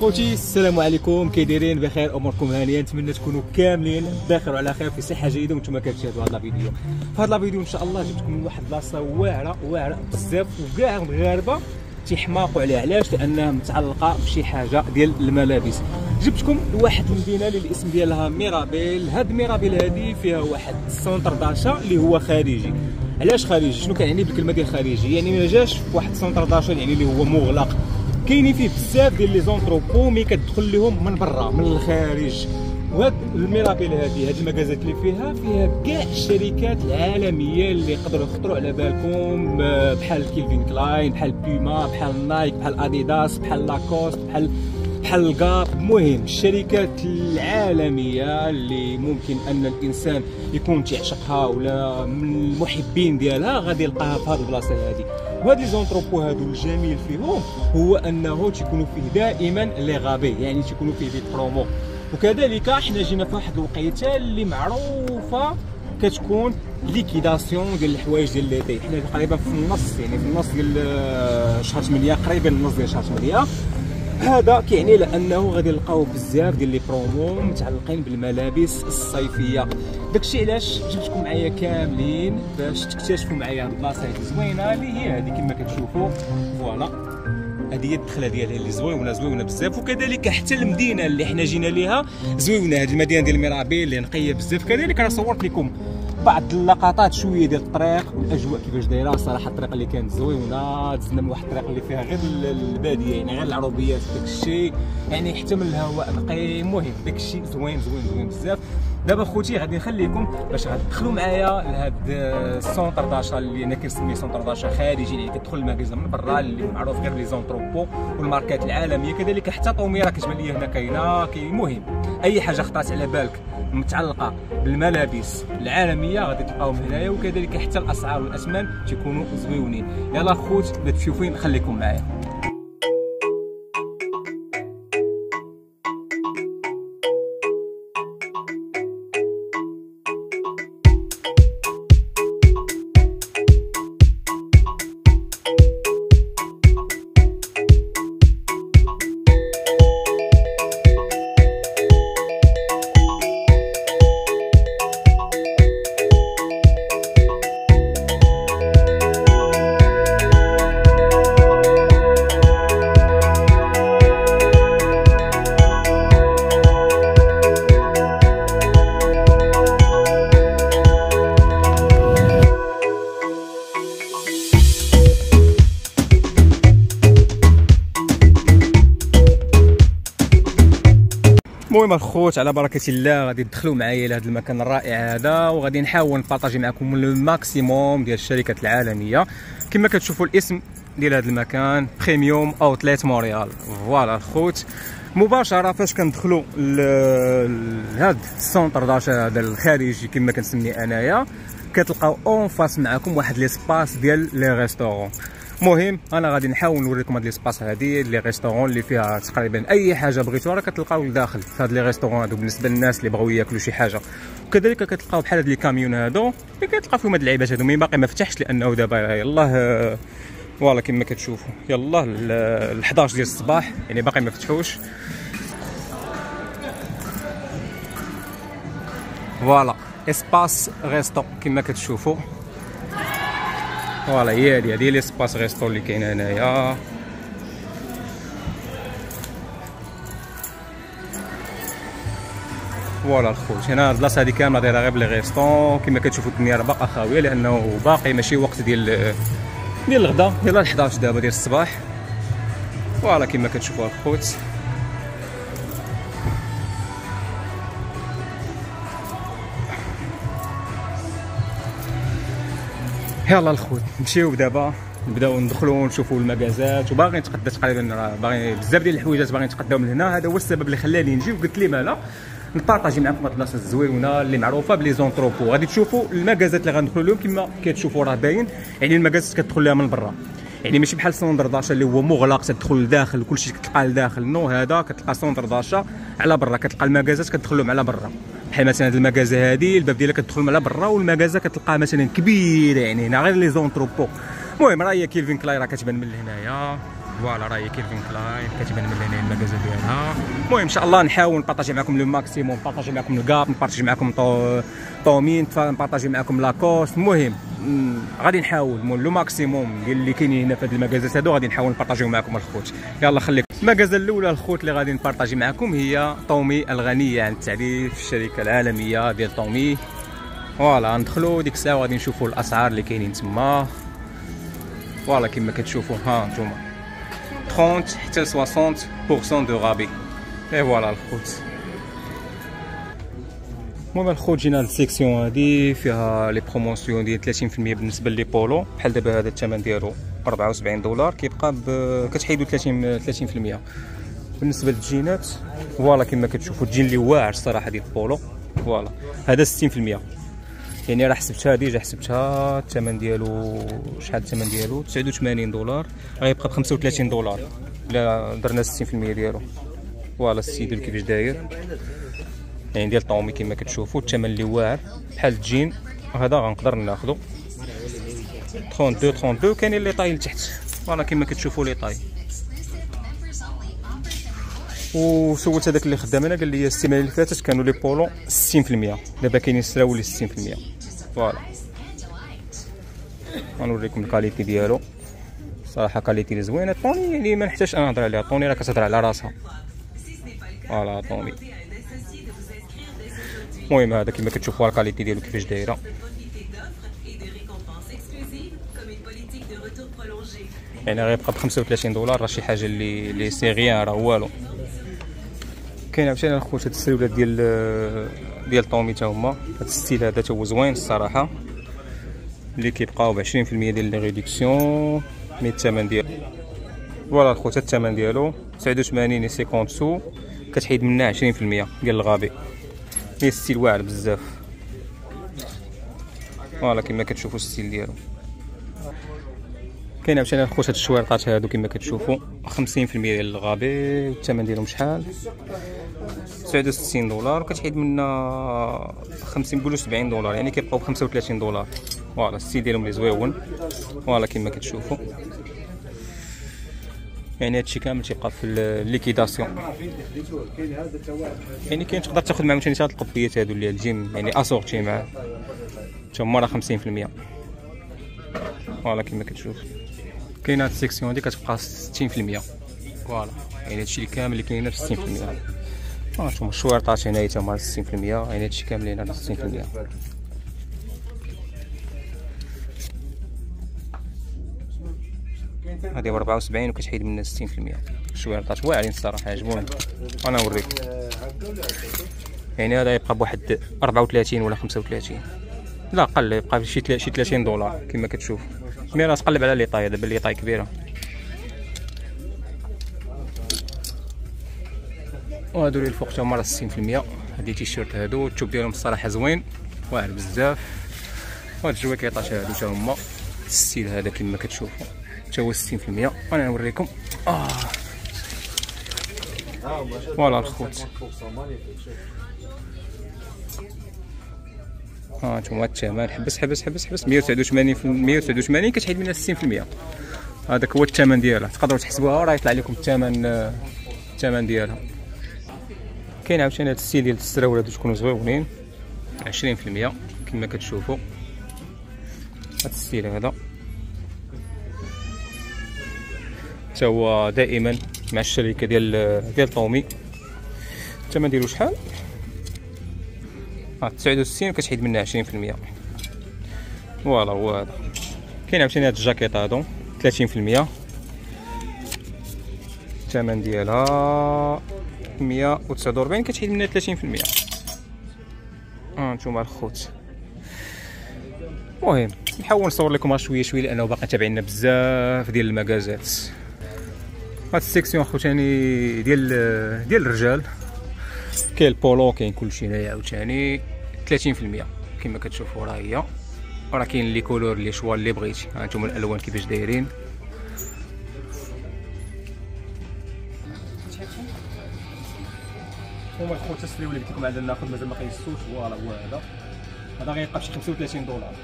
خوتي السلام عليكم. كي دايرين بخير أموركم هانيه نتمنى تكونوا كاملين بخير وعلى خير في صحة جيدة. وأنتم كتشاهدوا هذا الفيديو. في هذا الفيديو إن شاء الله جبتكم من واحد البلاصة واعرة واعرة بزاف وكاع المغاربه تيحماقوا عليها. علاش؟ لأنها متعلقة بشي حاجة ديال الملابس. جبتكم لواحد المدينة اللي الاسم ديالها ميرابيل. هاد ميرابيل هادي فيها واحد ال centre d'achat اللي هو خارجي. علاش خارجي؟ شنو كيعني بالكلمة ديال خارجي؟ يعني ما جاش واحد ال centre d'achat يعني اللي هو مغلق. كاينين فيه بزاف ديال les entrepôts mais كتدخل لهم من برا من الخارج. وهاد الميرابيل هادي هاد المكازات اللي فيها فيها كاع الشركات العالمية اللي يقدروا يخطروا على بالكم آه، بحال Calvin Klein بحال بيما بحال Nike بحال أديداس بحال لاكوست بحال ال Gap المهم الشركات العالمية اللي ممكن أن الإنسان يكون تعشقها ولا من المحبين ديالها غادي يلقاها في هذه البلاصة هذه. وهاد les entrepôts هادو الجميل فيهم هو أنه تيكونوا فيه دائما les rabais يعني تيكونوا فيه des promos. وكذلك حنا جينا في واحد الوقيتة اللي معروفة كتكون liquidation ديال الحوايج ديال l'été حنا تقريبا في النص يعني في النص ديال آه، شهر 8 قريبا النص ديال شهر 8 هذا كيعني لأنه غادي نلقاو بزاف ديال les promos متعلقين بالملابس الصيفية. داكشي علاش جبتكم معايا كاملين باش تكتشفوا معايا هاد البلاصة هادي زوينة اللي هي هذه كما كتشوفوا. voilà. هذه هي الدخلة ديالها اللي زوينه زوينه بزاف وكذلك حتى المدينة اللي حنا جينا ليها زوينه هذه المدينة ديال ميرابيل اللي نقية بزاف. كذلك أنا صورت لكم. بعض اللقطات شوية ديال الطريق والاجواء كيفاش دايرة صراحة الطريق اللي كانت زوينة دزنا من واحد الطريق اللي فيها غير البادية يعني غير العروبيات داك الشيء يعني حتى من الهواء نقي المهم داك الشيء زوين زوين زوين بزاف. دابا خوتي غادي نخليكم باش غتدخلوا معايا لهاد ال centre d'achat اللي أنا كنسميه centre d'achat خارجي اللي كتدخل المغازة من برا اللي معروف غير les entrepôts والماركات العالمية. كذلك حتى طوميرة كتبان لي هنا كاينة كاين المهم أي حاجة خطرات على بالك. متعلقة بالملابس العالمية. غادي تلقاوهم هنايا وكذلك حتى الأسعار والأثمان تيكونوا زويونين. يلا خوت باش تشوفوا فين خليكم معايا. المهم الخوت على بركة الله غادي تدخلوا معايا لهذا المكان الرائع هذا وغادي نحاول نبارطاجي معكم ال maximum ديال الشركات العالمية. كما كتشوفوا الاسم ديال هذا المكان Premium Outlet Montréal voilà الخوت. مباشرة فاش كندخلوا لهذا ال centre d'achat هذا الخارجي كما كنسميه أنايا كتلقاو en face معكم واحد l'espace ديال les restaurants. المهم أنا غادي نحاول نوريكم هاد l'espace هادي les restaurants اللي فيها تقريبا أي حاجة بغيتوها راه كتلقاو لداخل في هاد les restaurants هادو. بالنسبة للناس اللي بغاو ياكلوا شي حاجة وكذلك كتلقاو بحال هاد les camions هادو اللي كتلقاو فيهم هاد اللعيبات هادو. mais باقي ما فتحش لأنه دابا يلاه voilà كما كتشوفوا يلاه ل 11 ديال الصباح يعني باقي ما فتحوش. voilà espace resto كما كتشوفوا voilà هي هادي هادي l'espace resto اللي كاين هنايا voilà الخوت هنا البلاصة هادي كاملة دايرة غير ب les restaurants كما كتشوفوا الدنيا راه باقا خاوية لأنه باقي ماشي وقت ديال ديال الغدا. يلاه 11 دابا ديال الصباح. voilà كما كتشوفوا الخوت يلا الخوت. نمشيو دابا نبداو ندخلوا نشوفوا المكازات وباغي نتقدى تقريبا باغي بزاف ديال الحويجات باغي نتقداو من هنا هذا هو السبب اللي خلاني نجي وقلت لي مالا نبارطاجي معكم البلاصة الزوينة اللي معروفة ب les entrepôts. غادي تشوفوا المكازات اللي غندخلوا لهم كما كتشوفوا راه باين. يعني المكازات كتدخل لها من برا. يعني ماشي بحال centre d'achat اللي هو مغلق تدخل لداخل كلشي كتلقى لداخل. non هذا كتلقى centre d'achat على برا. كتلقى المكازات كتدخل لهم على برا. بحال مثلا هذه المكازه هذه الباب ديالها كتدخل على برا والمكازه كتلقاها مثلا كبيرة يعني هنا غير les entrepôts. المهم راه هي Calvin Klein راه كتبان من هنايا voilà راهي Calvin Klein كتبان من هنا المكازا ديالها. المهم إن شاء الله نحاول نبارطاجي معكم le maximum نبارطاجي معكم Gap نبارطاجي معكم طو... طومي نبارطاجي معكم لاكوست. المهم غادي نحاول le maximum ديال اللي كاينين هنا في هاد المكازات هادو غادي نحاول نبارطاجيو معكم الخوت. يلا خليكم. المكازا الأولى الخوت اللي غادي نبارطاجي معكم هي طومي الغنيه عن التعريف الشركة العالمية ديال طومي. voilà ندخلوا ديك الساعة وغادي نشوفوا الأسعار اللي كاينين تما. voilà كما كتشوفوا ها نتوما. 30 حتى ل 60% de rabais. et voilà الخوت. المهم الخوت جينا لل section هادي فيها les promotions ديال 30% بالنسبة les polos. بحال دابا هذا الثمن ديالو 74 دولار كيبقى كتحيدو 30 30% بالنسبة لل jean ات voilà كما كتشوفوا الجين اللي واعر الصراحه ديال ال polo voilà. هذا 60% يعني راه حسبتها déjà حسبتها الثمن ديالو شحال الثمن ديالو؟ 89 دولار. غيبقى ب 35 دولار. الا درنا 60% ديالو. voilà السيد كيفاش داير؟ يعني ديال طومي كما كتشوفوا الثمن اللي واعر بحال الجين. هذا غنقدر ناخذو 32 32 كاينين les tailles لتحت. voilà كما كتشوفوا les tailles. وسولت هذاك اللي خدام هنا قال لي السيمانة اللي فاتت كانوا les polos 60% دابا كاينين سراول 60% voilà. غنوريكم la qualité ديالو. صراحة qualité زوينة. طومي يعني ما نحتاجش أنا نهضر عليها. طومي راه كتهضر على راسها. voilà طومي. المهم هذا كما كتشوفوا la qualité ديالو كيفاش دايرة. يعني غيبقى ب 35 دولار راه شي حاجة اللي اللي c'est rien راه والو. كاين عاوتاني الخوت هاد السرولات ديال ديال طومي تا هما. هاد ال style هذا تا هو زوين الصراحة. اللي كيبقاو ب 20% ديال les réductions mais الثمن ديالو voilà الخوت الثمن ديالو. 89 و 50 sous كتحيد منها 20% ديال ال rabais. mais style واعر بزاف. voilà كما كتشوفوا le style ديالو. كاين عاوتاني الخوت هاد الشورطات هادو كما كتشوفوا. 50% ديال الغابي الثمن ديالهم شحال؟ 69 دولار وكتحيد منا 50 نقولوا 70 دولار يعني كيبقاو ب 35 دولار. فوالا الستيل ديالهم اللي زويون فوالا كما كتشوفوا. يعني هادشي كامل تيبقى في الليكيداسيون يعني كاين تقدر تاخذ معاهم ثاني هاد القبيات هادو اللي الجيم يعني أسورتي معاه حتى هما راه 50% فوالا كما كتشوف. كاينة هاد السيكسيون هادي كتبقى 60% voilà. يعني هادشي اللي كامل اللي كاين في 60% هانتوما الشورطات هنايا تما 60% يعني هادشي كامل هنا 60% هادي ب 74 وكتحيد منها 60% الشورطات واعرين الصراحة عجبوني أنا نوريك يعني هذا يبقى بواحد 34 ولا 35 لا قل يبقى شي 30 دولار كما كتشوف. mais راه تقلب على les tailles دابا les tailles كبيرة. وهادو اللي الفوق تا هما راه 60% هادي تيشيرت هادو التوب ديالهم الصراحة زوين واعر بزاف. وهاد الجواكيطات هادو تا هما ال style هذا كما كتشوفوا تا هو 60% أنا نوريكم. آه. voilà الخوت. ها أنتم الثمن حبس حبس حبس حبس. 189 في 189 كتحيد منها 60% هذاك هو الثمن ديالها. تقدروا تحسبوها. راه يطلع لكم الثمن الثمن ديالها. كاين عاوتاني هذا ال style ديال السراول هادو تكونوا زوينين 20% كما كتشوفوا. هذا ال style هذا. حتى هو دائما مع الشركة ديال ديال طومي. الثمن ديالو شحال؟ 69 كتحيد منها 20% فوالا هو هذا كاين عاوتاني هاد الجاكيط هادو 30% الثمن ديالها 149 كتحيد منها 30% ها أنتم الخوت. المهم نحاول نصور لكم شوية شوية لأنه باقي تابعينا بزاف ديال المكازات هاد ال section عاوتاني ديال ديال الرجال. كاين البولو كاين كلشي هنايا عاوتاني 30% كما كتشوفوا راه هي. راه كاين les couleurs les choix اللي بغيتي ها أنتم الألوان كيفاش دايرين. هما الخوت السروال اللي قلت لكم غادي ناخذ مازال ما قيسوش voilà هو هذا. هذا غيبقى بشي 35 دولار.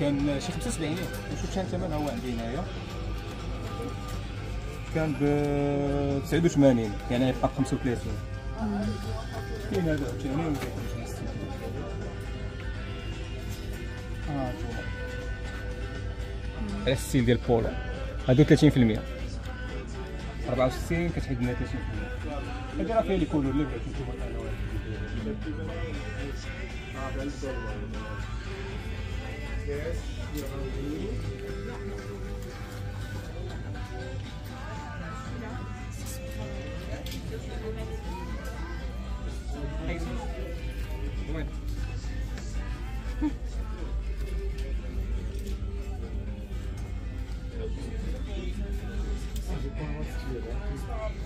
كان شي 75 وشوف شحال الثمن هو عندي هنايا. كان ب 89 يعني يبقى ب 35 كاين هذا عاوتاني وكاين آه على ال style ديال بولو هادو 30% 64 كتحيد لنا 30% هادي راه فيها les couleurs اللي بغيتي نشوفو وين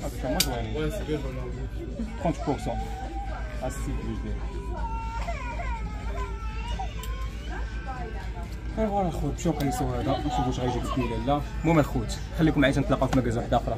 Ah, c'est moi, je Ouais, c'est bien, j'en ai envie. 30% à 6 plus ايوا الخوت مشيو نقيسو هذا نشوفو واش غيجيب ولا لا المهم الخوت خليكم معايا نتلاقاو في مكازا واحدة أخرى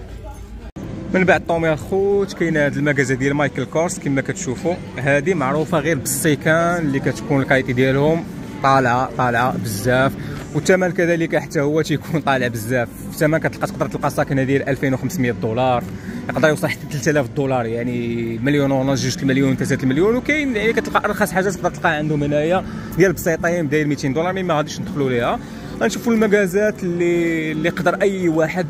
من بعد طومي الخوت كاين هاد المكازا ديال مايكل كورس كما كتشوفوا. هذه معروفة غير بالسيكان اللي كتكون الكايتي ديالهم طالعه طالعة بزاف. والثمن كذلك حتى هو تيكون طالع بزاف. الثمن كتلقى تقدر تلقى ساكنة ديال 2500 دولار. يقدر يوصل حتى 3000 دولار يعني مليون ونص جوج المليون ثلاثة المليون وكاين يعني كتلقى أرخص حاجة تقدر تلقاها عندهم هنايا ديال بسيطين داير 200 دولار mais ما غاديش ندخلوا ليها. غنشوفوا المكازات اللي اللي يقدر أي واحد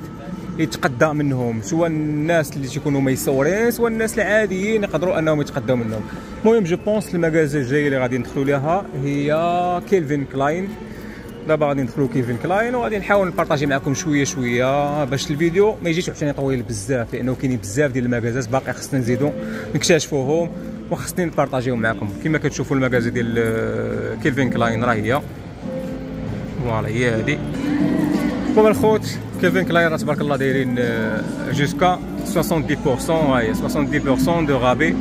يتقدى منهم سواء الناس اللي تيكونوا ميسورين سواء الناس العاديين يقدروا أنهم يتقداو منهم. المهم je pense المغازه الجايه اللي غادي ندخلوا ليها هي كيلفين كلاين دابا غادي ندخلوا كيلفن كلاين وغادي نحاول نبارطاجي معكم شوية شوية باش الفيديو ما يجيش عشان طويل بزاف لأنه كاينين بزاف ديال المغازات باقي خصنا نزيدو نكتشفوهم وخصني نبارطاجيهم معكم. كما كتشوفوا المغازه ديال Calvin Klein راه هي. voilà هي هادي. المهم الخوت Calvin Klein راه تبارك الله دايرين jusqu'à 70% هاهي 70% de rabais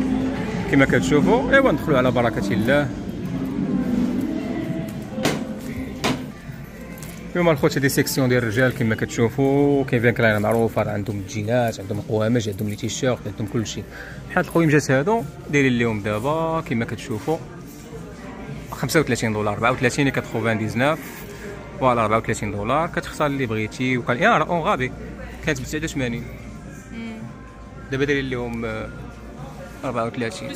كما كتشوفوا ايوا ندخلوا على بركه الله اليوم الخوت هادي section ديال الرجال كما كتشوفوا Calvin Klein معروفه راه عندهم الجينات عندهم القوامج عندهم les t-shirts عندهم كلشي بحال القويمجات هادو دايرين لهم دابا كما كتشوفوا 35 دولار 34 99 voilà 34 دولار. كتختار اللي بغيتي. وكان يا un rabais كانت ب 89 دابا دايرين لهم آه، 34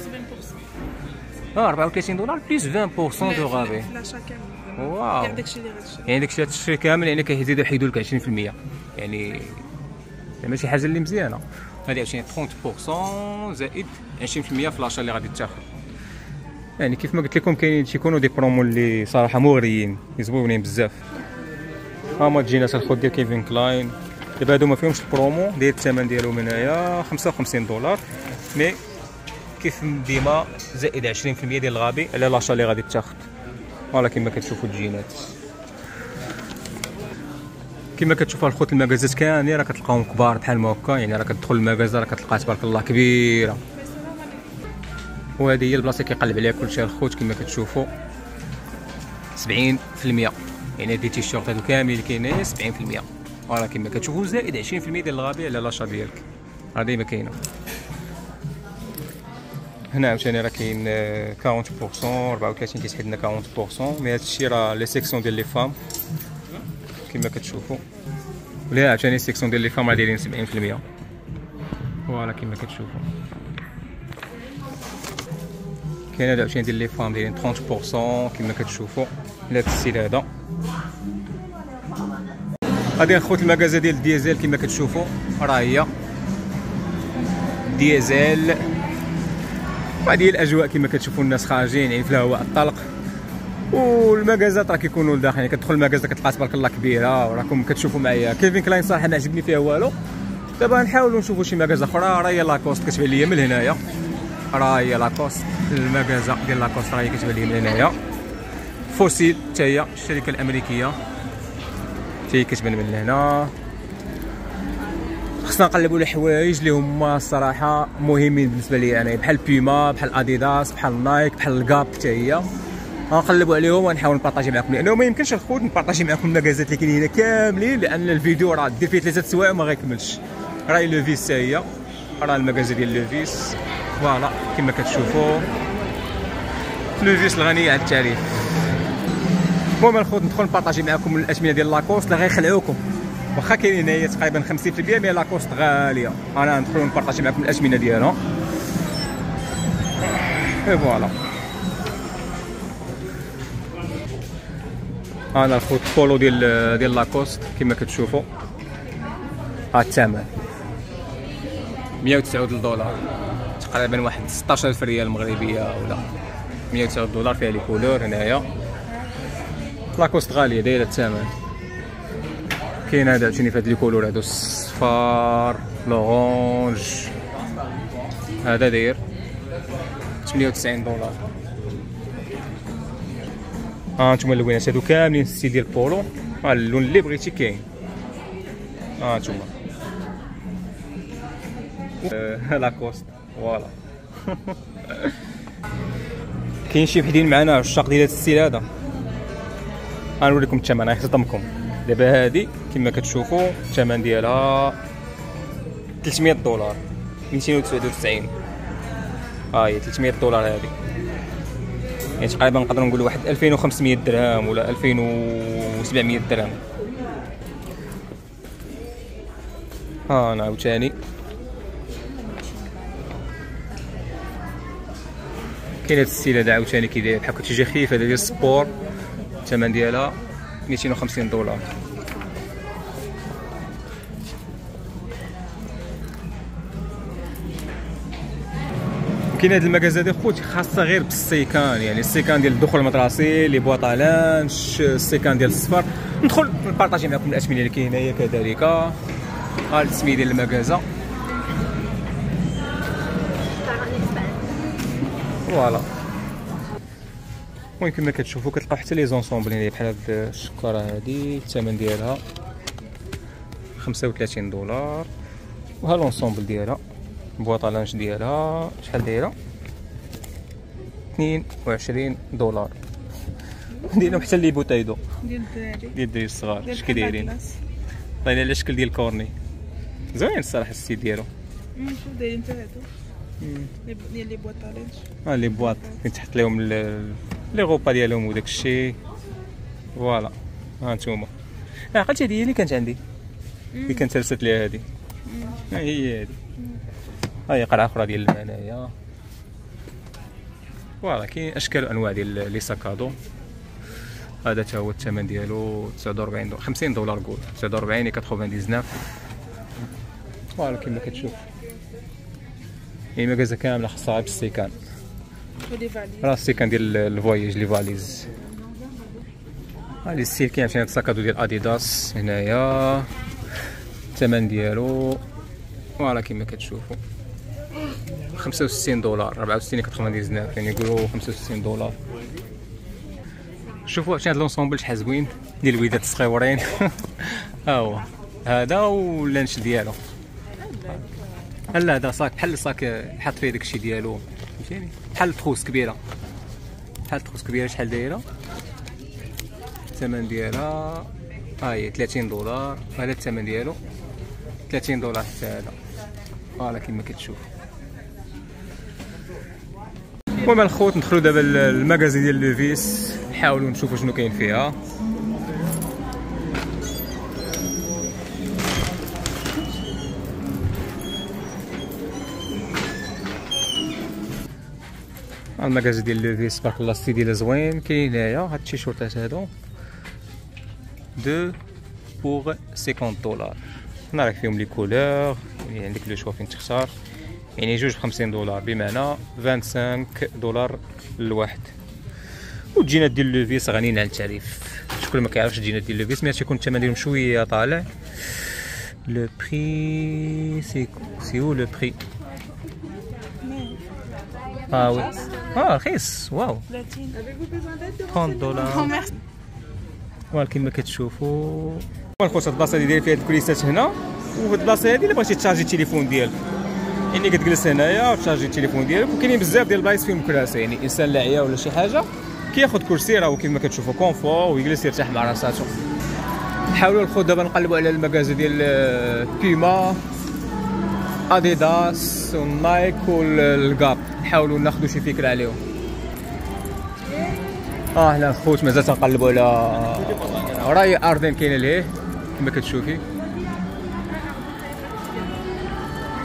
آه 34 دولار plus 20% de rabais واو. كاع داكشي اللي غتشري يعني داكشي هادشي كامل يعني كيزيدو يحيدوا لك 20% يعني ماشي حاجة اللي مزيانة. هادي عاوتاني 30% زائد 20% في l'achat اللي غادي تاخذ يعني كيف ما قلت لكم كاينين تيكونوا des promos اللي صراحة مغريين زوينين بزاف. ها هما الجينات الخوت ديال Calvin Klein. دابا هادو ما فيهمش البرومو داير الثمن ديالهم هنايا 55 دولار. mais كيف ديما زائد 20% ديال الغابي على l'achat اللي غادي تاخذ voilà كما كتشوفوا الجينات. كما كتشوفوا الخوت المغازات كاملين راه كتلقاهم كبار بحال ما هكا يعني راه كتدخل المغازة راه كتلقاها تبارك الله كبيرة. وهذه هي البلاصة كيقلب عليها كلشي الخوت كما كتشوفوا. 70% يعني هادي تيشيرت هادو كاملين اللي كاينين 70% فوالا كما كتشوفوا زائد 20% ديال الغابي على لاشا ديالك. راه ديما كاينة. هنا عاوتاني راه كاين آه، 40% 34 كيتحيد لنا 40% mais هادشي راه les sections ديال les femmes كما كتشوفوا. ولا عاوتاني section ديال les femmes راه دايرين 70% voilà كما كتشوفوا. كاين هذا عاوتاني ديال les femmes دايرين 30% كما كتشوفوا لهاد ال style هذا غادي الخوت المغازه ديال الديزل كما كتشوفوا راه هي ديزل وهذه هي الاجواء كما كتشوفوا الناس خارجين يعني في الهواء الطلق والمغازات راه كيكونوا لداخل يعني كتدخل المغازه كتلقى تبارك الله كبيره وراكم كتشوفوا معايا Calvin Klein صراحة ما عجبني فيها والو دابا نحاولوا نشوفوا شي مغازه أخرى راه هي لاكوست كتبان ليا من هنايا راه هي لاكوست المغازه ديال لاكوست راه هي كتبان ليا من هنايا Fossil حتى هي الشركة الأمريكية. حتى هي كتبان من هنا؟ خصنا نقلبوا على حوايج اللي هما الصراحه مهمين بالنسبة لي أنا بحال بيما بحال أديداس بحال Nike بحال ال Gap حتى هي غنقلبوا عليهم ونحاول نبارطاجي معكم لأنه ما يمكنش الخوت نبارطاجي معكم المغازات اللي كاينين هنا كاملين لأن الفيديو راه دير فيه ثلاثة سوايع وما غيكملش. راهي Levi's حتى هي راه المغازه ديال Levi's. voilà كما كتشوفوا Levi's الغنيه عن التعريف المهم الخوت ندخل نبارطاجي معكم الاثمنه ديال لاكوست اللي غيخلعوكم واخا كاينين هنايا تقريبا 50% mais Lacoste غالية. أنا ندخلو نبارطاجي معكم الاثمنه ديالها. اي voilà أنا الخوت بولو ديال ديال لاكوست كما كتشوفوا ها الثمن. 109 دولار. تقريبا واحد 16000 ريال مغربية ولا 109 دولار فيها les couleurs هنايا. لاكوست غالية دايرة الثمن. كاين هذا عاوتاني في هاد les couleurs هادو الصفار l'orange هذا داير 98 دولار. ها أنتم اللوينات هادو كاملين style ديال بولو ها اللون اللي بغيتي كاين. ها أنتم آه، Lacoste. voilà. كاين شي وحدين معنا عشاق ديال هاد الستيل هذا؟ غنوريكم الثمن غيخدمكم دابا هادي كما كتشوفوا الثمن ديالها 300 دولار 299 ها هي 300 دولار هادي. يعني تقريبا نقدروا نقولوا واحد 2500 درهم ولا 2700 درهم. ها أنا عاوتاني كاين هاد ال style هذا عاوتاني كي داير. بحال كتجي خفيفه ديال ال sport الثمن ديالها 250 دولار. كاين هاد المكازا ديال خوتي خاصة غير بالسيكان يعني السيكان ديال الدخول المدرسي les boîtes à lunch السيكان ديال السفر ندخل نبارطاجي معكم الاثمنه اللي كاينة هي كذلك. ها التسميه ديال المكازا voilà. المهم كما كتشوفوا كتلقاو حتى les ensembles هنا بحال هاد الشكاره هادي الثمن ديالها 35 دولار. وها l'ensemble ديالها boîte à lunch ديالها شحال دايره؟ 22 دولار. ديالهم حتى les bouteilles d'eau ديال الدراري ديال الدراري الصغار ديال شكل دايرين. ال glace. دايرين على شكل ديال cornet. زوين الصراحه ال style ديالو. شوف دايرين حتى هادو. ديال les boîtes ها les boîtes فين تحط لهم les repas ديالهم وداك الشيء voilà ها انتوما لا عقلتي هذه هي اللي كانت عندي اللي كانت رست ليها هذه ها هي هذه ها هي قرعه أخرى ديال الما هنايا voilà كاين اشكال وانواع ديال les sacs à dos هذا تا هو الثمن ديالو 49 دولار 50 دولار قول 49 و 99 voilà كما كتشوف هي مكازا كامله خاصها غير بالسيكان راه السيكان ديال ال voyage les valises ها les styles كاين عشان sac à dos ديال اديداس هنايا الثمن ديالو voilà كما كتشوفوا 65 دولار 64 99 يعني يقولوا 65 دولار. شوفوا عشان هاد l'ensemble شحال زوين. ديال الوليدات الصغيورين. ها هو. هذا وال lunch ديالو. لا هذا صاك بحال صاك حاط فيه داكشي ديالو؟ فهمتيني؟ بحال ال trousse كبيرة. بحال ال trousse كبيرة شحال دايرة؟ الثمن ديالها ها هي 30 دولار. هذا الثمن ديالو. 30 دولار حتى هذا. voilà كما كتشوف المهم الخوت ندخلوا دابا المغازي ديال Levi's. نحاولوا نشوفوا شنو كاين فيها. المغازي ديال Levi's تبارك الله style ديالها زوين كاين هنايا هاد التيشيرتات هادو. deux pour 50 دولار. هنا راك فيهم les couleurs يعني عندك le choix فين تختار. يعني جوج ب 50 دولار بمعنى 25 دولار الواحد والجينات ديال Levi's غنيين عن التعريف. شكون ما كيعرفش الجينات ديال Levi's mais تيكون الثمن ديالهم شوية طالع. le prix c'est c'est où le prix؟ آه oui. آه رخيص واو 30 30 دولار كما كتشوفوا الخوت البلاصه اللي داير فيها الكريسات هنا وهاد البلاصه هادي الا بغيتي تشارجي التليفون ديالك يعني كتجلس هنايا وتشارجي التليفون ديالك وكاينين بزاف ديال البلايص فيهم كراسه يعني انسان لا عيا ولا شي حاجة كياخذ كرسي راه كما كتشوفوا confort ويجلس يرتاح مع راساتو نحاولوا الخوت دابا نقلبوا على المغازي ديال بيما اديداس ونايك والجاب نحاولوا ناخذوا شي فكرة عليهم. آه هنا خوت مازال تنقلبوا على رأي أردن كاين ليه؟ كما كتشوفي.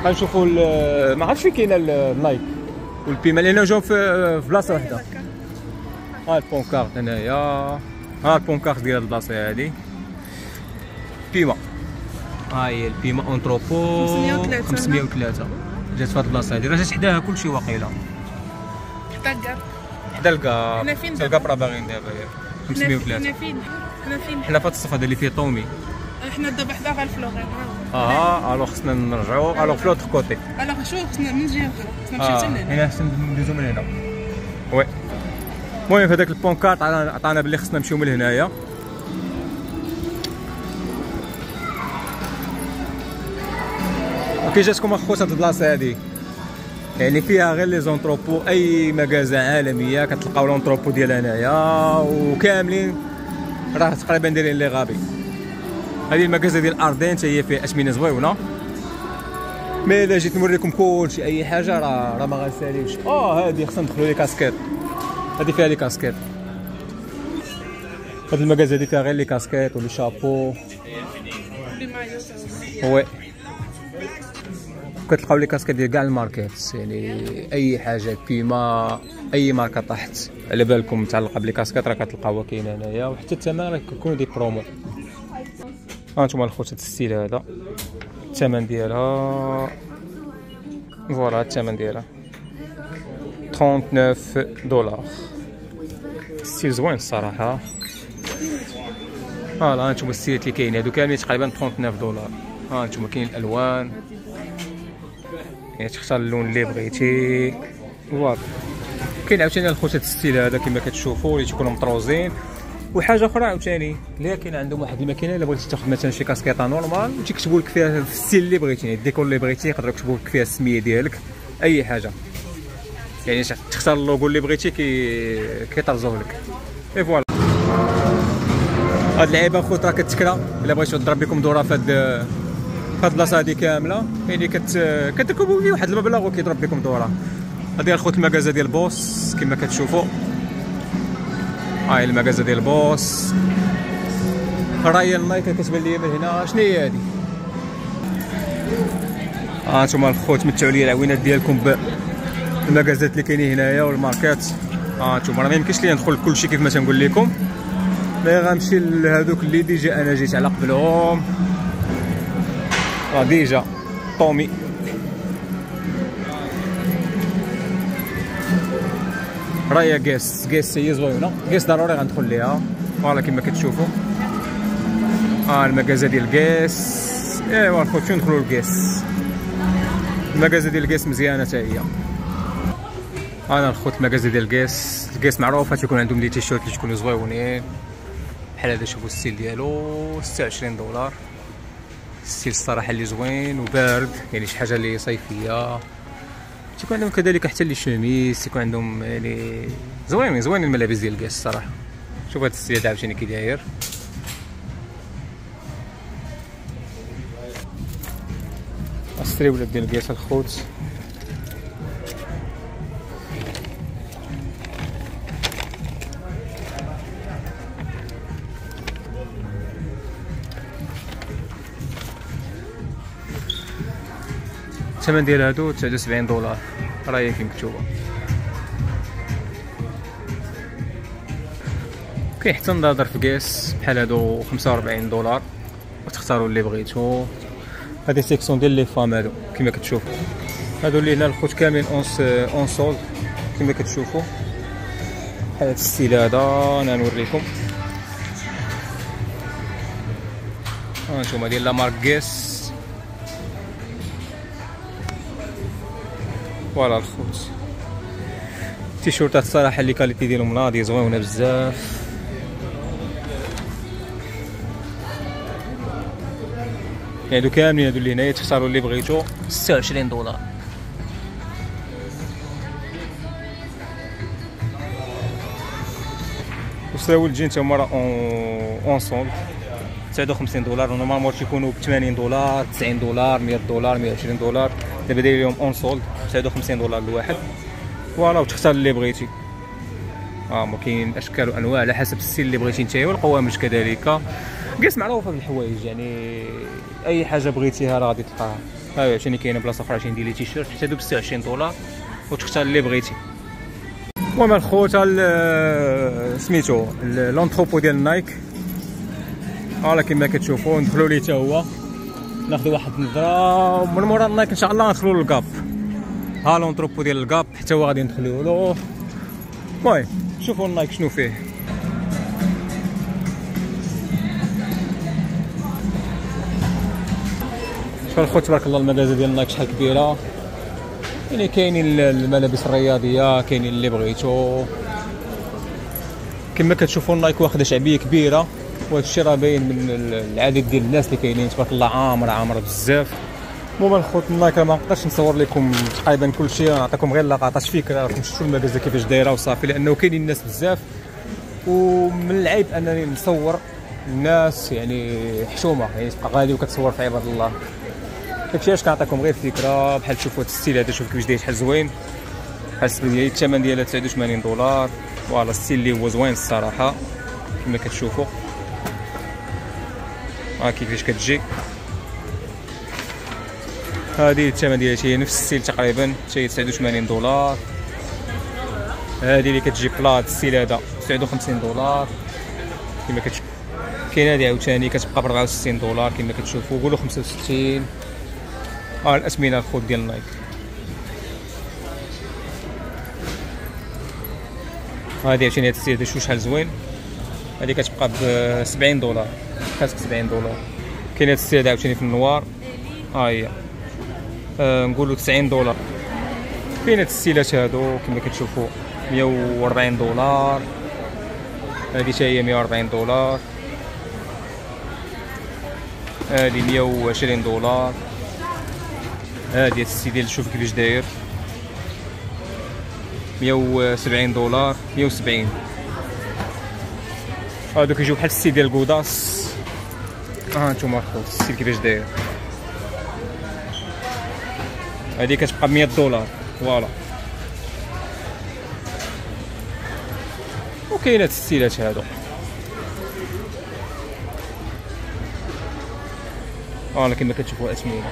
غنشوفوا ما عرفتش فين كاينة النايك والبيما لأن جاو في بلاصة واحدة ها آه، البونكارت هنايا. آه، ها البونكارت ديال البلاصة هذه بيما ها هي البيما اونتروبو 503 503 جات في هاد البلاصة هادي. راه جات حداها كلشي واقيلا. حتى الكار حدا الكاب حنا فين دابا؟ الكاب راه باغيين دابا. ياك حنا 503 حنا فين؟ حنا فين؟ حنا في هاد الصف هذا اللي فيه طومي. حنا دابا حدا غير الفلوغين آه الوغ خصنا نرجعو. الوغ في لوتر كوتي الوغ شوف خصنا من جهه أخرى خصنا نمشيو حتى لهنا. هنا خصنا ندوزو من هنا. oui. المهم في هذاك ال pancarte عطانا باللي خصنا نمشيو من هنايا. وكي جاتكم اخوت هاد البلاصه هادي. يعني فيها غير les entrepôts أي مغازا عالمية كتلقاو l'entrepôt ديال هنايا وكاملين راه تقريبا دايرين les rabais. هذه المغازا ديال Ardene حتى هي فيها اثمنه زويونه mais الا جيت نوريكم كلشي أي حاجة راه راه ما غنساليوش. آه هادي خصنا ندخلوا les casquettes. هادي فيها les casquettes. هاد المغازا هادي فيها غير les casquettes و les chapeaux. oui. كتلقاو les casquettes ديال كاع الماركات يعني أي حاجة بيما أي ماركة طاحت. على بالكم متعلقة ب les casquettes راه كتلقاوها كاينة هنايا وحتى الثمن راه كيكونوا des promos. ها أنتم الخوت هاد ال style هذا. الثمن ديالها voilà الثمن ديالها. 39 دولار. style زوين الصراحة. ها أنتم الستيلات اللي كاين هادو كاملين تقريبا 39 دولار. ها أنتم كاين الألوان. يعني تختار اللون اللي بغيتي. voilà كاين عاوتاني الخوت هاد ال style هذا كما كتشوفوا اللي تيكونوا مطروزين. وحاجة أخرى عاوتاني اللي كاين عندهم واحد الماكينة إلا بغيتي تاخذ مثلا شي كاسكيطة normale تيكتبوا لك فيها في ال style اللي بغيتي يعني الديكور اللي بغيتي يقدروا يكتبوا لك فيها السمية ديالك أي حاجة. يعني تختار اللوغو اللي بغيتي كي كيطرزوه لك. إي voilà. هاد اللعيبة خوت راه كتكرا إلا بغيتو تضرب بكم دورة في هاد هاد البلاصه هادي كاملة. يعني كت كتركبوا فيه واحد المبلغ وكيضرب بكم دورة. هادي الخوت المغازة ديال Boss كما كتشوفوا هاي المغازة ديال Boss. راهي Nike اللي كتبان لي من هنا. شنو هي هادي؟ ها أنتم الخوت متعوا لي العوينات ديالكم بالمغازات اللي كاينين هنايا والماركات. ها أنتم راه ما يمكنش لي ندخل كلشي كيف ما تنقول لكم mais غنمشي لهذوك اللي déjà أنا جيت على قبلهم. آه déjà Tommy راهي Guess Guess هي زوينه Guess ضروري غندخل ليها voilà كما كتشوفوا آه المغازه ديال Guess ايوا الخوت فين ندخلوا ل Guess المغازه ديال Guess مزيانه حتى هي أنا الخوت المغازه ديال Guess ال Guess معروفه تيكون عندهم des t-shirts اللي تكونوا زويونين بحال هذا شوفوا ال style ديالو 26 دولار ال style الصراحة اللي زوين وبارد يعني شي حاجة اللي صيفية. تيكون عندهم كذلك حتى les chemises تيكون عندهم يعني زوينين زوينين الملابس ديال ال Guess الصراحة. شوف ال style هذا عاوتاني كي داير. الستري ولاد ديال ال Guess الخوت. الثمن ديال هادو 79 دولار. راهي كي مكتوبه كاين حتى نظاظر في Guess بحال هادو 45 دولار وتختاروا اللي بغيتو. هادي section ديال les femmes هادو كما كتشوفوا هادو اللي هنا الخوت كاملين اونس en solde كما كتشوفوا بحال هاد ال style هذا أنا نوريكم. ها انتوما ديال la marque Guess voilà الخوت. التيشيرتات الصراحه اللي qualité ديالهم ناضيه زوينة بزاف. هادو كاملين هادو اللي هنايا تختاروا اللي بغيتو. 26 دولار. وسراو الجين تا هما راه en solde 59 دولار. normalement تيكونوا ب 80 دولار 90 دولار 100 دولار 120 دولار. دابا داير لهم en solde 59 دولار الواحد voilà وتختار اللي بغيتي. آه ما كاين أشكال وأنواع على حسب ال style اللي بغيتي نتايا والقوامج كذلك. Guess معروفة بالحوايج يعني أي حاجة بغيتيها راه غادي تلقاها. ها عاوتاني كاينة بلاصة أخرى عشان دير les t-shirts. حتى ب 26 دولار وتختار اللي بغيتي. المهم الخوت ال- سميتو l'entrepôt ديال Nike. voilà كما كتشوفوا ندخلوا ليه حتى هو. ناخذ واحد النظرة ومن مورا Nike إن شاء الله ندخلوا لل GAP ها l'entrepôt ديال ال GAP حتى هو غادي ندخلوا له المهم شوفوا ال Nike شنو فيه. شوف الخوت تبارك الله المغازه ديال نايك شحال كبيرة. يعني كاينين الملابس الرياضية كاينين اللي بغيتو. كما كتشوفوا نايك واخده شعبية كبيرة وهذا الشيء راه باين من العدد ديال الناس اللي كاينين. تبارك الله عامره عامره بزاف. المهم راه ما نقدرش نصور لكم تقريبا كل شيء. نعطيكم غير لقطات فكره راكم شفتوا المغازه كيفاش دايرة وصافي لأنه كاينين الناس بزاف. ومن العيب أنني نصور الناس يعني حشومة. يعني تبقى غادي وكتصور في عباد الله. داكشي علاش كنعطيكم غير فكرة؟ بحال تشوفوا هذا ال style هذا شوف كيفاش داير شحال زوين. حسب ديالي الثمن ديالها 89 دولار. voilà ال style اللي هو زوين الصراحة كما كتشوفوا. ها كيفاش كتجي. هذه الثمن ديالها هي نفس ال style تقريبا حتى هي 89 دولار. هذه اللي كتجي plate ال style هذا 59 دولار. كما كتشوفوا كاين هذه عاوتاني كتبقى ب 64 دولار كما كتشوفوا قولوا 65 ها الاسمنه الخوت ديال نايك. هذه عاوتاني هاد ال style شوف شحال زوين؟ هذه كتبقى ب 70 دولار كاسك 70 دولار. كاين هاد ال style عاوتاني في ال noir. ها هي. آه نقولوا 90 دولار. كاين هاد السيلات هادو؟ كما كتشوفوا 140 دولار. هذه حتى هي 140 دولار. هذه 120 دولار. هذه السيدي اللي شوف كيفاش داير. 170 دولار 170 هادو كيجيو بحال السي ديال كوداس ها انتوما الخوت السي كيفاش داير. هذه كتبقى ب 100 دولار. voilà. وكاين هاد الستيلات هادو voilà كما كتشوفوا اسمينا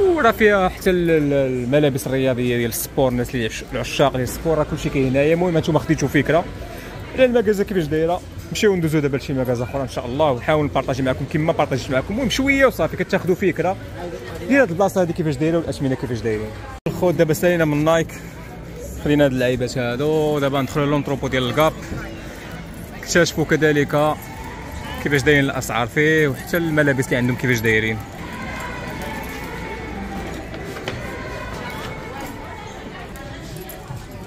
وراه فيها حتى ال- ال- الملابس الرياضية ديال ال sport الناس اللي عش- العشاق ديال ال sport راه كلشي كاين هنايا. المهم أنتم خديتوا فكرة. على المكازا كيفاش دايرة؟ نمشيو ندوزو دابا لشي مكازا أخرى إن شاء الله. ونحاول نبارطاجي معكم كما بارطاجيت معكم. المهم شوية وصافي كتاخذوا فكرة. ديال هاد البلاصة هادي كيفاش دايرة والاسمنه كيفاش دايرين الخوت دابا سالينا من Nike. خدينا هاد اللعيبات هادو. دابا ندخلوا l'entrepôt ديال ال GAP. اكتشفوا كذلك كيفاش دايرين الأسعار فيه وحتى الملابس اللي عندهم كيفاش دايرين.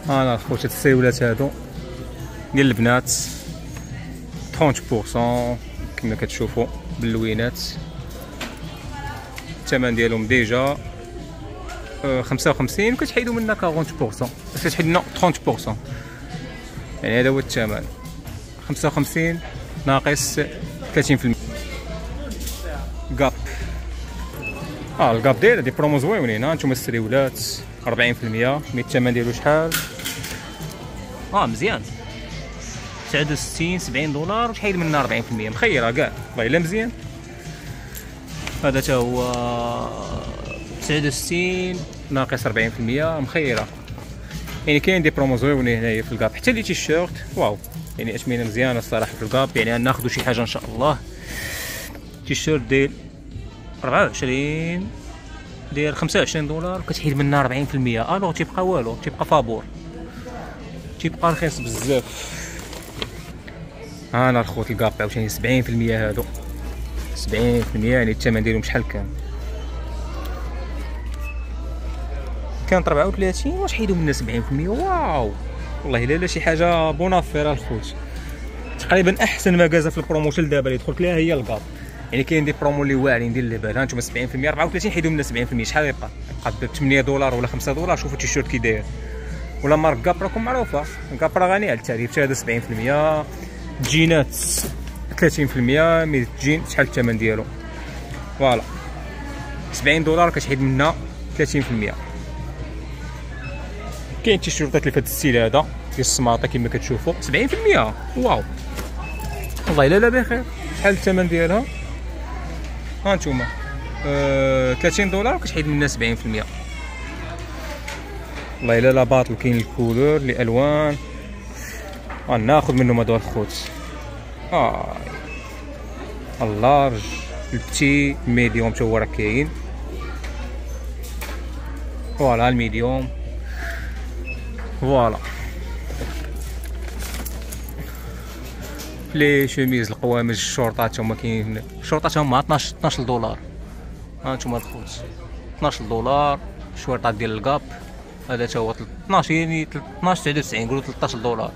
أنا خوت هاد السريولات هادو. ديال البنات. 30% كما كتشوفوا باللوينات. الثمن ديالهم déjà آه، 55 وكتحيدوا منها 40% باش كتحيد لنا 30% يعني هذا هو الثمن. 55 ناقص 30% GAP آه ال GAP داير des promos زوينين ها نتوما السريولات 40% mais الثمن ديالو شحال؟ آه مزيان. 69 70 دولار وتحيد منها 40% مخيرة كاع. والله إلا مزيان. هذا تا هو 69 ناقص 40% مخيرة. يعني كاين des promos زوينين هنايا في ال GAP حتى les t-shirts wow. يعني اثمنه مزيانة الصراحة في ال GAP يعني ناخذ شي حاجة إن شاء الله. تيشيرت ديال 24 داير 25 دولار وكتحيد منها 40% alors تيبقى والو تيبقى فابور. تيبقى رخيص بزاف. ها أنا الخوت ال GAP عاوتاني 70% هادو. 70% يعني الثمن ديالهم شحال كان؟ كانت 34 واش حيدوا منها 70% wow! والله إلا لا شي حاجة bonne affaire الخوت. تقريبا أحسن مكازه في ال promotion دابا اللي دخلت ليها هي ال GAP يعني كاين des promos اللي واعرين ديال اللعبه ها أنتم 70% 34 حيدوا منها 70% شحال يبقى؟ يبقى ب 8 دولار ولا 5 دولار شوفوا التيشيرت كي داير. و la marque GAP راكم معروفة. GAP راه غني على التعريف. هذا 70% جينات 30% mais jean شحال الثمن ديالو. voilà. 70 دولار كتحيد منها 30% كاين تيشيرتات اللي في هذا هذا ديال السماطة كما كتشوفوا. 70% wow. والله إلا لا بخير. شحال الثمن ديالها؟ ها نتوما. آه 30 دولار وكتحيد منها 70% والله إلا لا باطل كاين ال couleur الألوان. غناخذ منهم هادو الخوت. آه. ال large ال petit medium تا هو راه كاين voilà ال medium. voilà. les chemises القوامج الشورطات هما كاين. الشورطات هما 12 12 دولار. ها أنتم الخوت 12 دولار الشورطات ديال ال GAP هذا تا هو 12 يعني 12 99 نقولوا 13 دولار.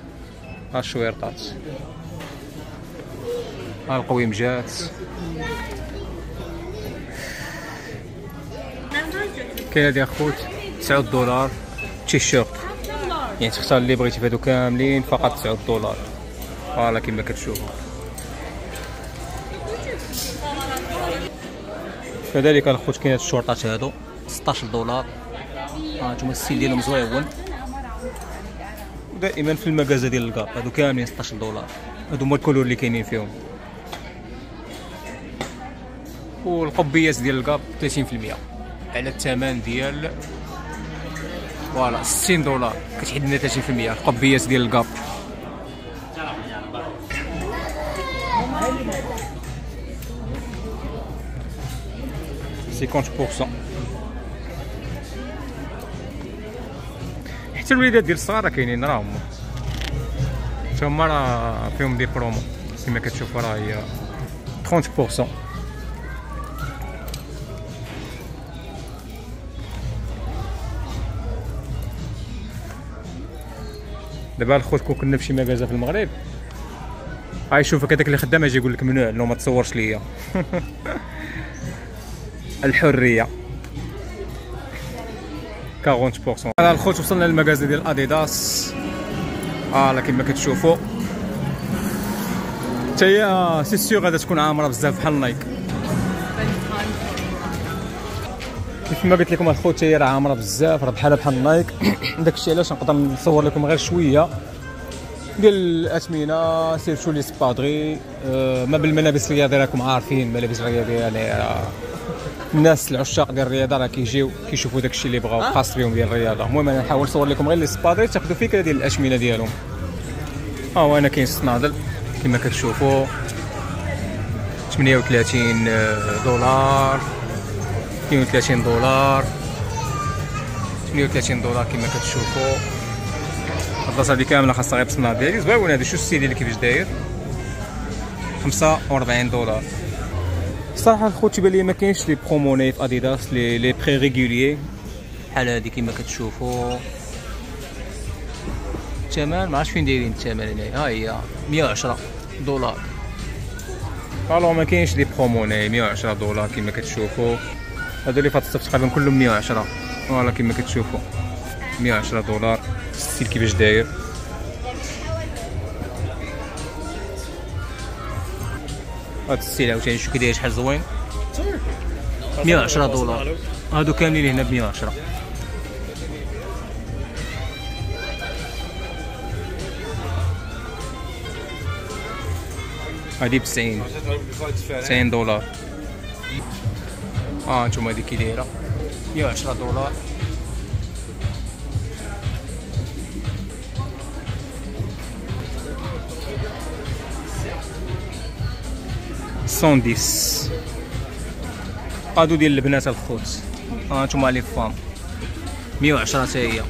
ها الشويرطات ها القويمجات كاين هادي اخوت 9 دولار تيشيرت. يعني تختار اللي بغيتي فهادو كاملين فقط 9 دولار. voilà كما كتشوفوا كذلك الخوت كاين هاد الشورطات هادو 16 دولار. ها أنتم ال style ديالهم زويون ودائما في المكازا ديال ال GAP هادو كاملين 16 دولار. هادو هما ال couleur اللي كاينين فيهم. والقبيات ديال ال Gap 30% على الثمن ديال voilà 60 دولار. كتحيد لنا 30% القبيات ديال ال Gap حتى الوليدات ديال الصغار كاينين راه هما حتى هما راه فيهم des promos. كما كتشوفوا راه هي 30% دابا الخوت كون كنا فشي مكازا في المغرب. غايشوفك هذاك اللي خدام يجي يقول لك ممنوع انه ما تصورش ليا. الحرية. 40% هذا الخوت وصلنا للمغازا ديال اديداس آه كما كتشوفوا حتى هي سي سيغ غادا تكون عامرة بزاف بحال Nike كيف ما قلت لكم الخوت هي راه عامرة بزاف راه بحالها بحال Nike. داكشي علاش نقدر نصور لكم غير شوية. ديال الاثمنه surtout les espadrilles أه ما بالملابس الرياضية راكم عارفين الملابس الرياضية يعني الناس العشاق ديال الرياضة راه كيجيو كيشوفوا داكشي اللي بغاو خاص بهم ديال الرياضة. المهم أنا نحاول نصور لكم غير les espadrilles تاخذوا فكرة ديال الاثمنه ديالهم. ها هو أنا كاين الصنادل كما كتشوفوا. 38 دولار. 32 دولار. 38 دولار كما كتشوفوا. البلاصة هذه كاملة خاصها غير بصناع ديالي. زويون هذا شو السيد اللي كيفاش داير؟ 45 دولار. صراحة الخوت تيبان لي ما كاينش لي بروموني في اديداس لي لي بري ريغوليي بحال هادي كما كتشوفوا. الثمن ما عرفتش فين دايرين الثمن هنايا. ها هي 110 دولار. alors ما كاينش les promos 110 دولار كما كتشوفوا. هادو اللي فات الصف تقريبا كلهم 110 voilà كما كتشوفوا. 110 دولار. ال style كيفاش داير. هاد ال style عاوتاني شوف كي داير شحال زوين. 110 دولار. هادو كاملين هنا ب 110 هادي ب 90 90 دولار. آه أنتم هادي كي دايره 110 دولار cent dix هادو ديال البنات الخوت ها أنتم les femmes 110 حتى هي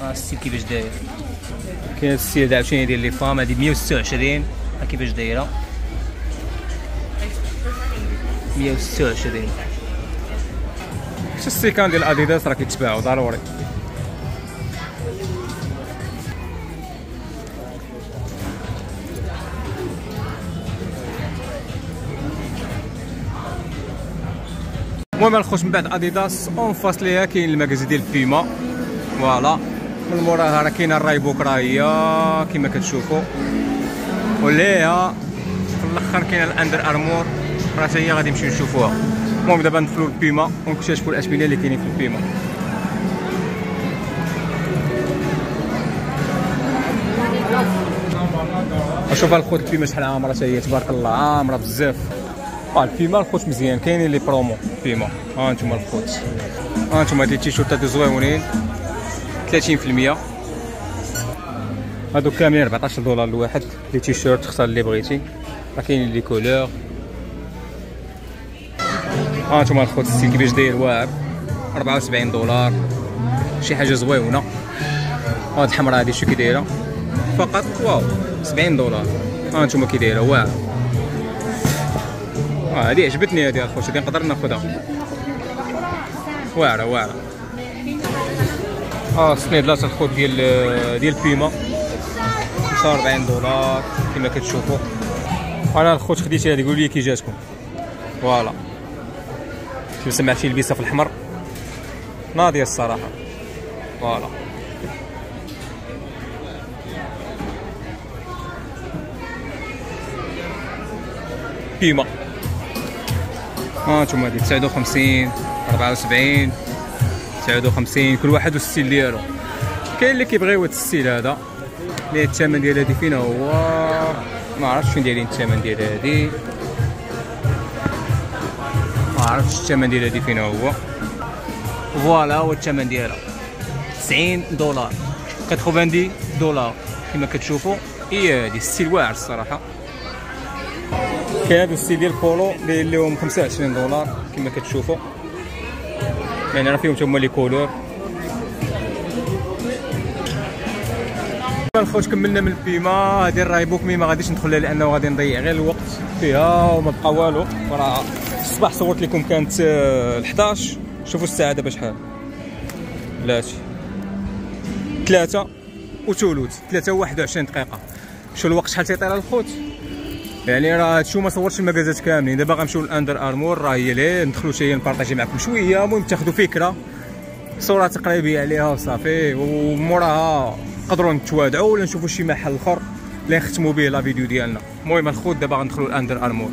ها ال style كيفاش داير كاين ال style عاوتاني ديال les femmes هادي 126 ها كيفاش دايره 126 شو السيكان ديال أديداس راه كيتباعوا ضروري. المهم الخوت من بعد Adidas. en face ليها كاين ال magasin ديال Puma. voilà. من موراها راه كاينة ال Reebok راه هي كما كتشوفوا وليها في الأخر كاينة ال Under Armour. راه حتى هي غادي نمشيو نشوفوها المهم دابا ندخلوا للبيما ونكتشفوا الاثمنه اللي كاينين في البيما شوف الخوت البيما شحال عامره حتى هي تبارك الله عامره بزاف آه البيما الخوت مزيان كاينين les promos Puma ها أنتم الخوت ها أنتم هاد les تيشيرتات زويونين 30% هادو كاملين 14 دولار الواحد les t-shirts اختار اللي بغيتي راه كاينين les couleurs ها أنتم الخوت ال style كيفاش داير واعر 74 دولار. شي حاجة زويونة. هاد الحمراء هادي شو كي دايرة؟ فقط wow 70 دولار. ها أنتم كي دايرة واعر آه هادي عجبتني هادي الخوت هادي نقدر ناخذها. واعرة واعرة. آه سنيدلات الخوت ديال ديال بيما. 45 دولار كما كتشوفوا أنا الخوت خديت هادي قولوا لي كي جاتكم. فوالا. شوف سمعتي لبسها في الحمر؟ ناضيه الصراحة. voilà. Puma ها أنتم هادي 59 74 59 كل واحد وال style ديالو. كاين اللي كيبغيو هاد ال style هذا. الثمن ديال هادي فين هو ما عرفتش فين دايرين الثمن ديال ما عرفتش الثمن ديال هادي فين هو. voilà هو الثمن ديالها. 90 دولار. 90 دولار. كما كتشوفوا هي هادي style واعر الصراحة. كاين هادو ال style ديال بولو اللي لهم 25 دولار كما كتشوفوا يعني راه فيهم تما les couleurs. الخوت كملنا من البيما. هادي ال Reebok mais ما غاديش ندخل لها لأنه غادي نضيع غير الوقت فيها وما بقى والو. راه الصباح صورت لكم كانت ال 11 شوفوا الساعة دابا شحال. بلاتي ثلاثة وثلث ثلاثة و 21 دقيقة. شو الوقت؟ شحال تيطير الخوت؟ يعني راه هادشي ما صورتش المكازات كاملين. دابا غنمشيو لأندر أرمور. راه هي ليه. ندخلوا شي نبارطاجي معكم شوية. المهم تاخذوا فكرة. صورة تقريبية عليها وصافي. وموراها نقدروا نتوادعوا ولا نشوفوا شي محل آخر. اللي نختموا به la vidéo ديالنا. المهم الخوت دابا غندخلوا ل Under Armour.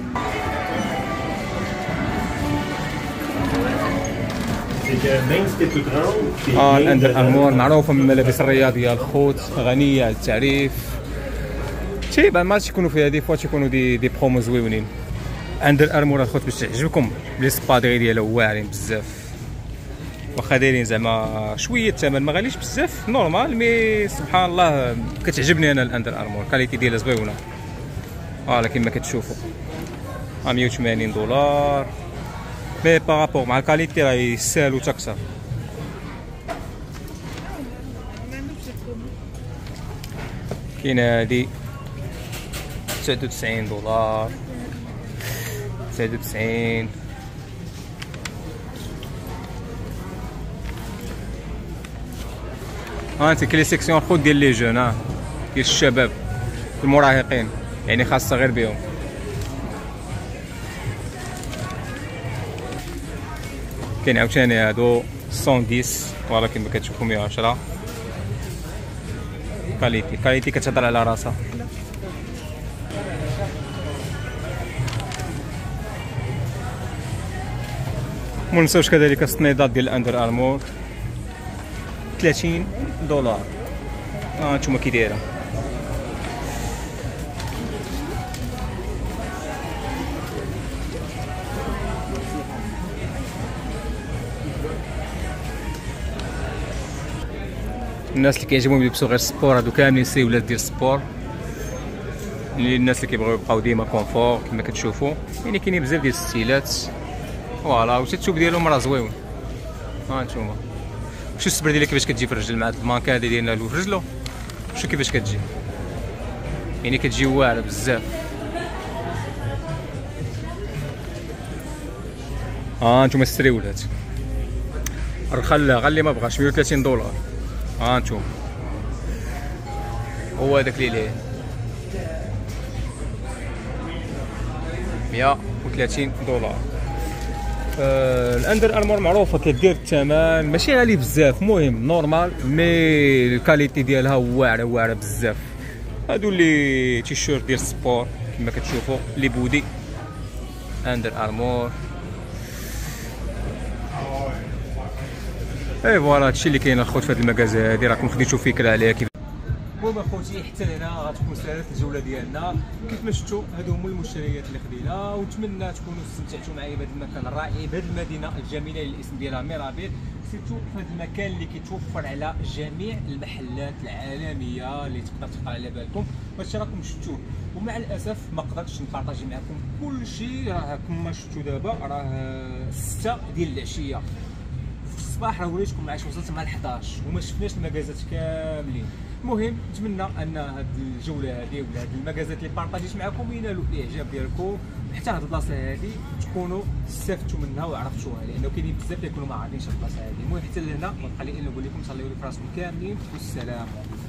آه ال Under Armour معروفه من الملابس الرياضيه الخوت غنية على التعريف تيبان ما تيكونوا فيها des fois تيكونوا des des promos زويونين. Under Armour الخوت باش تعجبكم les espadrilles ديالها واعرين بزاف. واخا دايرين زعما شوية الثمن ما غاليش بزاف normal mais سبحان الله كتعجبني أنا ال Under Armour qualité ديالها زويونة. voilà كما كتشوفوا 180 دولار. mais par rapport مع ال qualité راه يسواو كثر كاين هادي 99 دولار 99 ها انتم la section الخوت ديال les jeunes ها ديال الشباب المراهقين يعني خاصه غير بهم كاين عاوتاني هادو 110 voilà كما كتشوفوا 110 qualité qualité كتهضر على راسها. ما ننساوش كذلك السنيدات ديال ال Under Armour. 30 دولار. ها انتما كي دايرة. الناس اللي كيعجبهم يلبسوا غير sport هادو كاملين سيولات ديال ال sport. اللي الناس اللي كيبغيو يبقاو ديما confort كما كتشوفوا يعني كاينين بزاف ديال الستيلات. فوالا واش الثوب ديالهم راه زويون ها انتوما شو السبر ديالها كيفاش كتجي في الرجل مع المانكا هذه ديالنا في رجلو؟ شو كيفاش كتجي؟ يعني كتجي واعره بزاف. ها انتوما السريولات. الخلا غير اللي ما بغاش. 130 دولار. ها انتوما هو هذاك اللي ليه 130 دولار. آه ال Under Armour معروفة كدير الثمن. ماشي غالي بزاف مهم normal mais ال qualité ديالها واعرة واعرة بزاف. هادو اللي تيشيرت ديال ال sport كما كتشوفوا les body. Under Armour. اي voilà هادشي اللي كاين الخوت في هاد المكازا هادي راكم خديتو فكره عليها كيف؟ المهم أخوتي حتى لهنا غتكون سالات الجولة ديالنا. كيف ما شفتوا هادو هما المشتريات اللي خدينا. ونتمنى تكونوا استمتعتوا معايا بهذا المكان الرائع بهذه المدينة الجميلة اللي الاسم ديالها ميرابيل. surtout في هذا المكان اللي كيتوفر على جميع المحلات العالمية اللي تقدر تخطر على بالكم. هادشي راكم شفتوه. ومع الأسف ما قدرتش نبارطاجي معكم كل شيء راه كما شفتوا دابا راه 6 ديال العشية. الصباح راه وريتكم علاش وصلت مع 11 وما شفناش المكازات كاملين. المهم نتمنى أن هذه الجولة هذه ولا هذه المكازات اللي بارطاجيت معكم ينالوا الإعجاب ديالكم. حتى هذه البلاصة هذه تكونوا استفدتوا منها وعرفتوها لأنه كاينين بزاف اللي يكونوا ما عارفينش البلاصة هذه المهم حتى لهنا ما بقى لي الا نقول لكم صليوا لي في راسكم كاملين. والسلام عليكم.